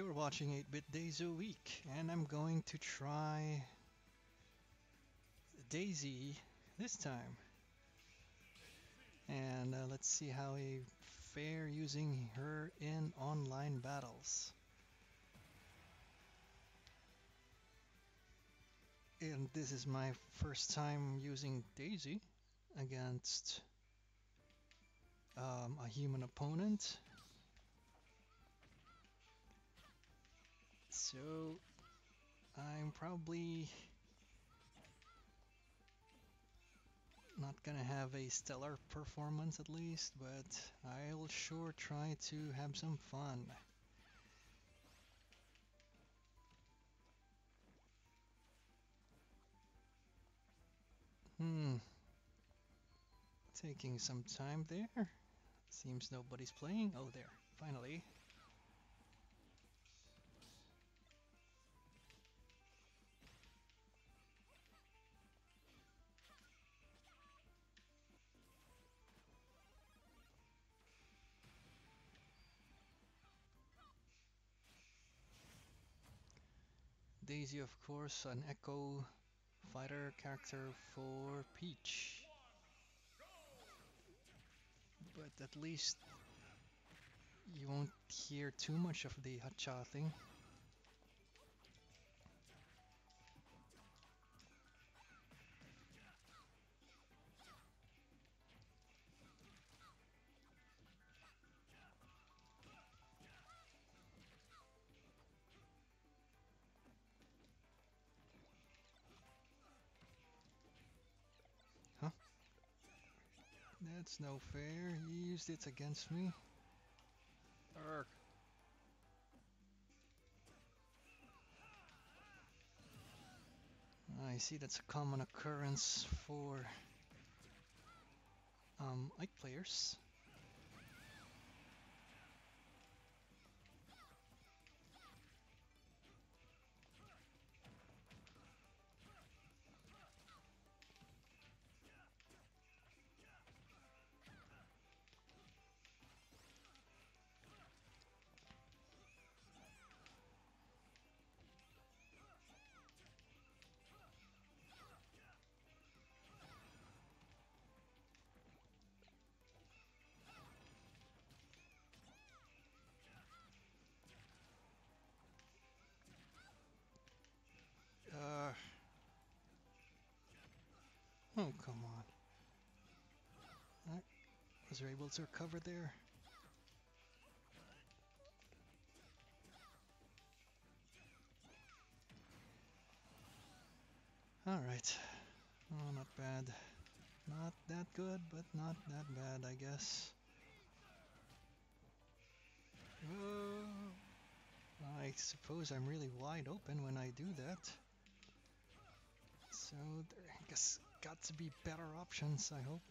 You're watching 8-Bit Days a Week, and I'm going to try Daisy this time. And uh, let's see how we fare using her in online battles. And this is my first time using Daisy against um, a human opponent. So I'm probably not gonna have a stellar performance at least, but I'll sure try to have some fun. Hmm. Taking some time there. Seems nobody's playing. Oh, there. Finally. Daisy, of course, an Echo fighter character for Peach. But at least you won't hear too much of the Hacha thing. That's no fair. You used it against me. Ark. I see that's a common occurrence for um, Ike players. Oh, come on. I was able to recover there. Alright. Oh, not bad. Not that good, but not that bad, I guess. Oh, I suppose I'm really wide open when I do that. So there I guess got to be better options, I hope.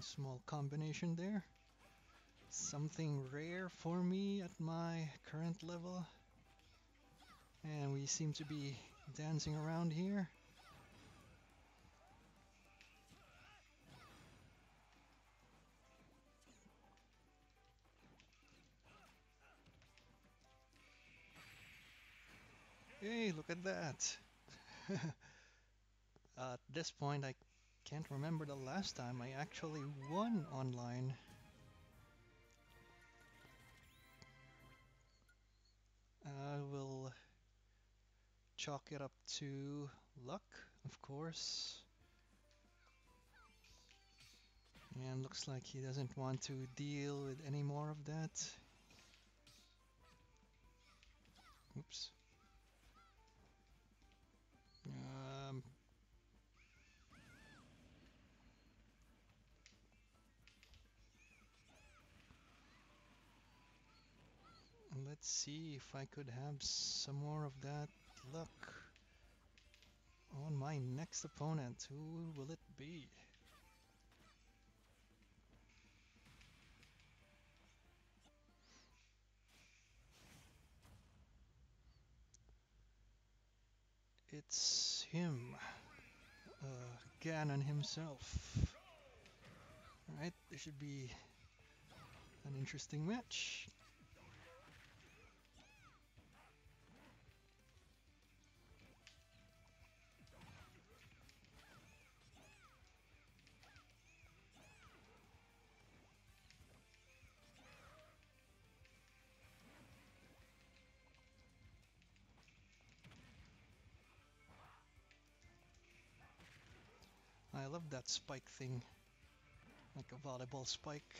A small combination there. Something rare for me at my current level. And we seem to be dancing around here. Hey, look at that! At this point, I can't remember the last time I actually won online. I will chalk it up to luck, of course. And looks like he doesn't want to deal with any more of that. Let's see if I could have some more of that luck on my next opponent. Who will it be? It's him, uh, Ganon himself. Alright, this should be an interesting match. I love that spike thing. Like a volleyball spike.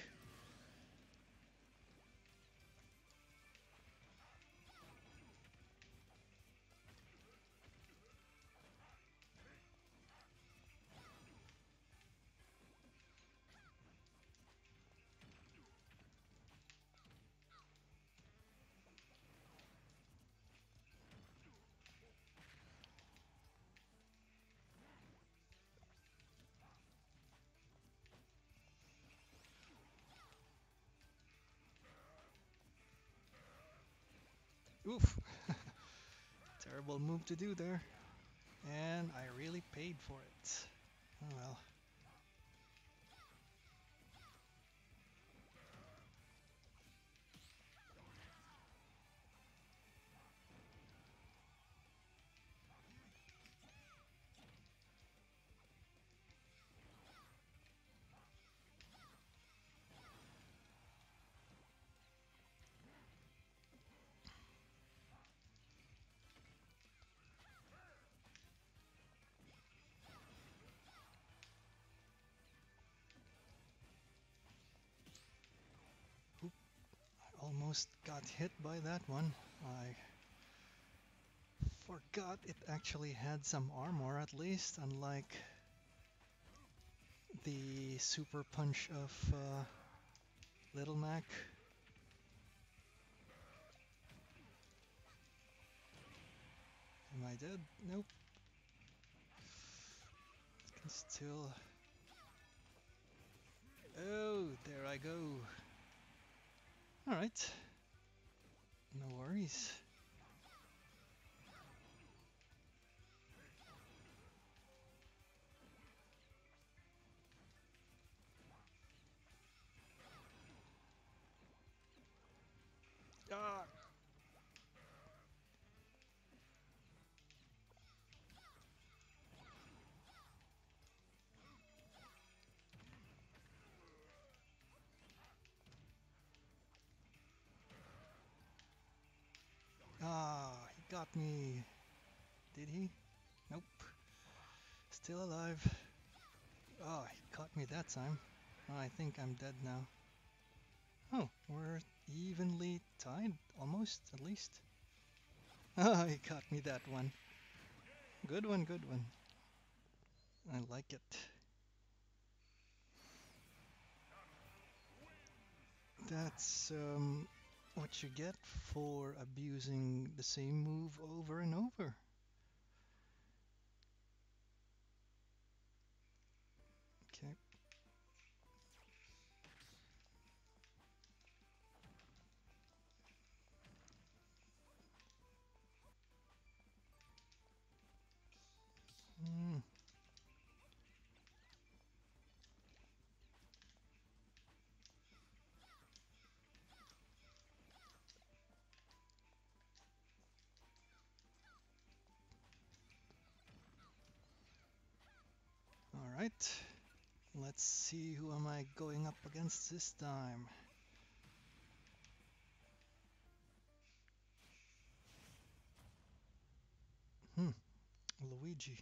Oof. Terrible move to do there. And I really paid for it. Oh well. Almost got hit by that one. I forgot it actually had some armor at least, unlike the super punch of uh, Little Mac. Am I dead? Nope. Can still... Alright. No worries. Got me. Did he? Nope. Still alive. Oh, he caught me that time. I think I'm dead now. Oh, we're evenly tied, almost, at least. Ah, he caught me that one. Good one, good one. I like it. That's, um, what you get for abusing the same move over and over. All right. Let's see who am I going up against this time. Hmm. Luigi.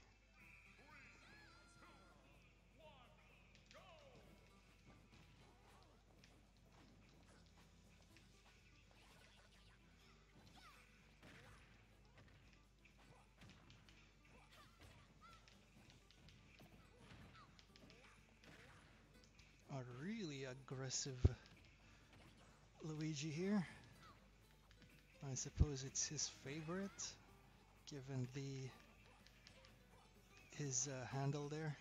Aggressive Luigi here. I suppose it's his favorite, given the his uh, handle there.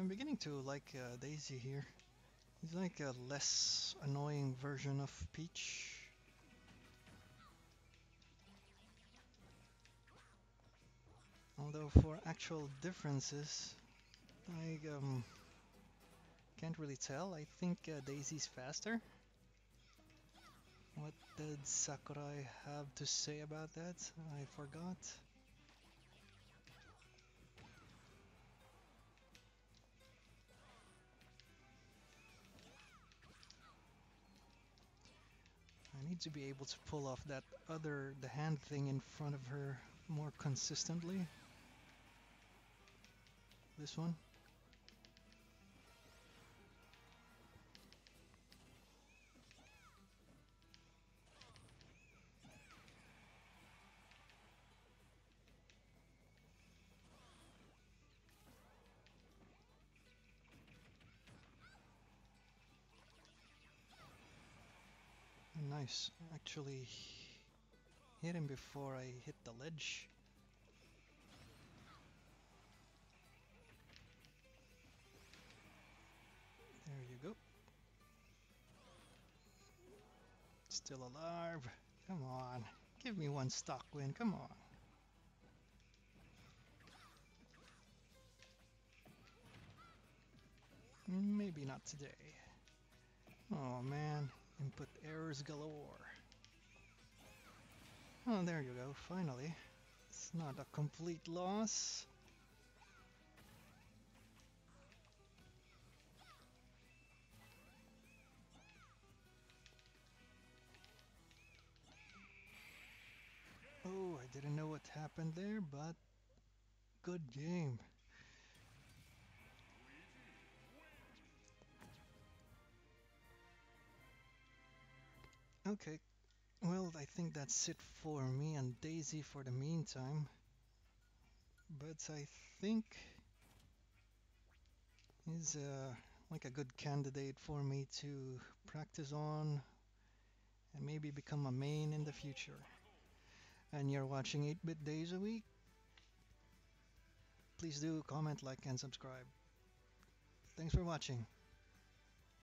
I'm beginning to like uh, Daisy here. He's like a less annoying version of Peach. Although for actual differences, I um, can't really tell. I think uh, Daisy's faster. What did Sakurai have to say about that? I forgot. To be able to pull off that other, the hand thing in front of her more consistently. This one. Nice. Actually hit him before I hit the ledge. There you go. Still alive. Come on. Give me one stock win. Come on. Maybe not today. Oh man. Input errors galore. Oh, there you go, finally. It's not a complete loss. Oh, I didn't know what happened there, but good game. Okay, well, I think that's it for me and Daisy for the meantime. But I think he's uh, like a good candidate for me to practice on and maybe become a main in the future. And you're watching 8-Bit Days a week? Please do comment, like, and subscribe. Thanks for watching.